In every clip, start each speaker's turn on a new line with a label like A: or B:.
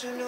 A: Je ne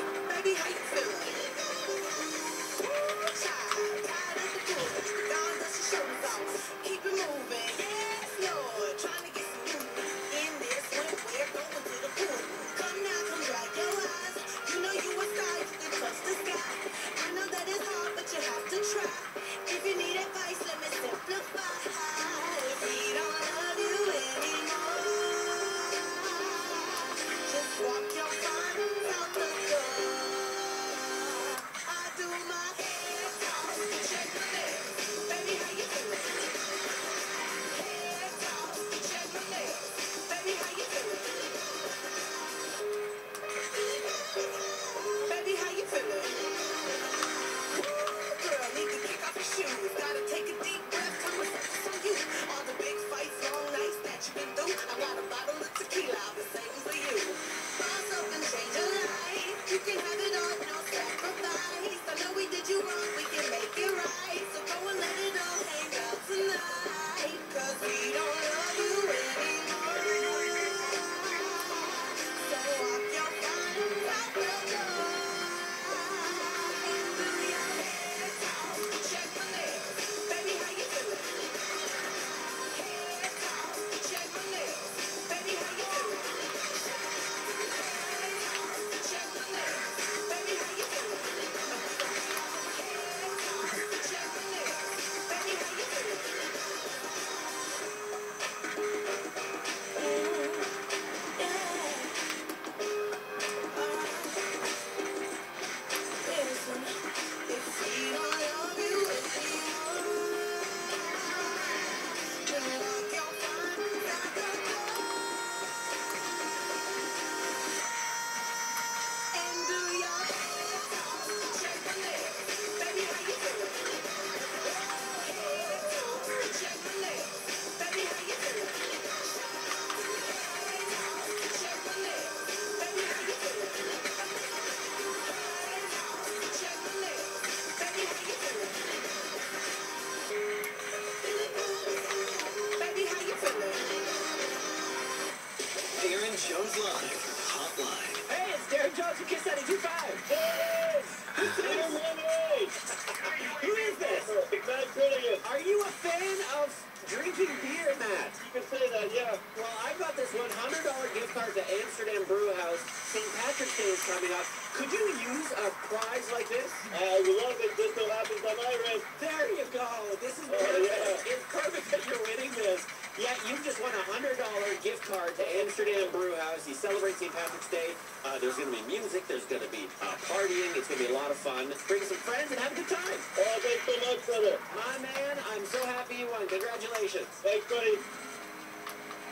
A: a
B: prize like this?
C: Uh, I love it. This still happens on my wrist.
B: There you go. This is
C: oh,
B: perfect.
C: Yeah.
B: It's perfect that you're winning this. Yeah, you just won a $100 gift card to Amsterdam Brew House. You celebrate St. Patrick's Day. Uh, there's going to be music. There's going to be uh, partying. It's going to be a lot of fun. Bring some friends and have a good time.
C: Oh, thanks so much, brother.
B: My man, I'm so happy you won. Congratulations.
C: Thanks, buddy.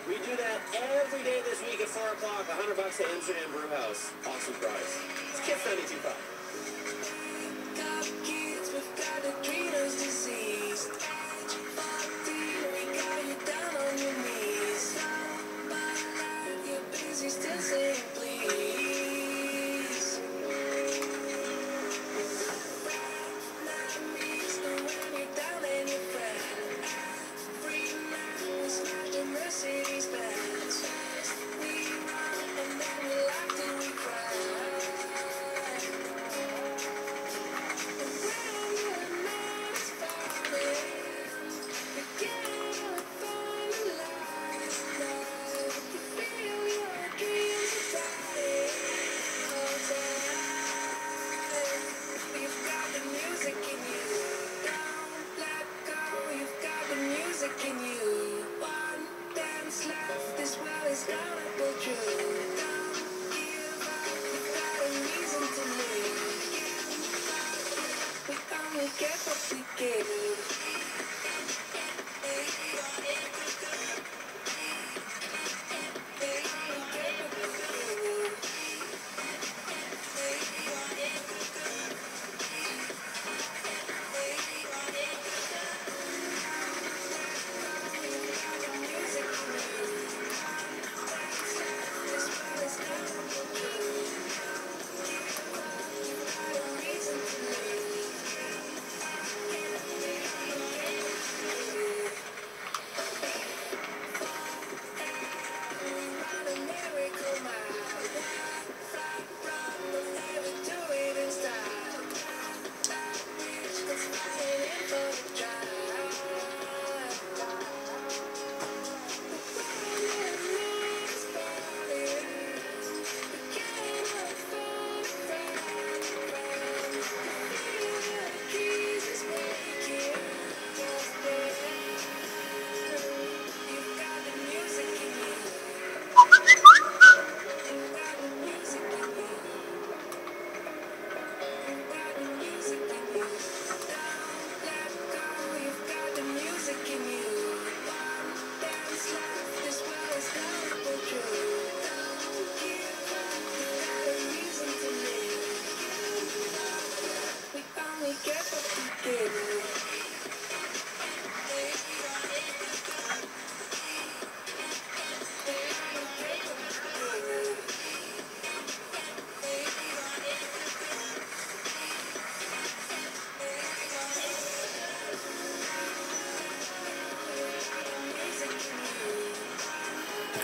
B: We do that every day this week at 4 o'clock. 100 bucks to Amsterdam Brew House. Awesome prize. It's KISS 92.5.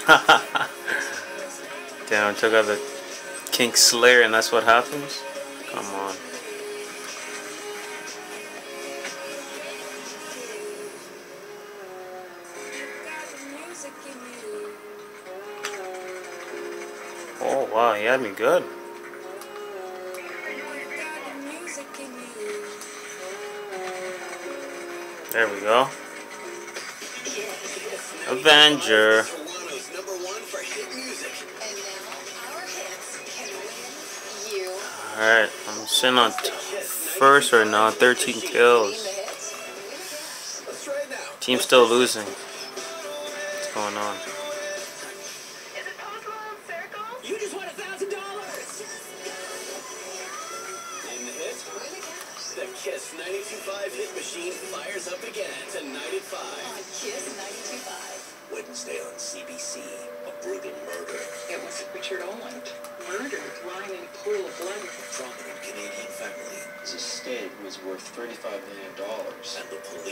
D: Damn, took out the King Slayer, and that's what happens. Come on. Oh wow, he had me good. There we go. Avenger. Alright, I'm sitting on first right now, 13 kills.
E: the hits.
F: Let's try it now.
D: Team still losing. What's going on?
E: Is it possible circles?
B: You just won a thousand dollars.
F: In the hit,
E: Win the cash.
F: the Kiss 92.5 hit machine fires up again tonight at 5.
E: On Kiss 92.5.
F: Wednesday on CBC, a brutal murder.
G: It was Richard Oland, murdered, lying in a pool of blood.
F: A Prominent Canadian family
H: His estate was worth $35 million.
F: and the police.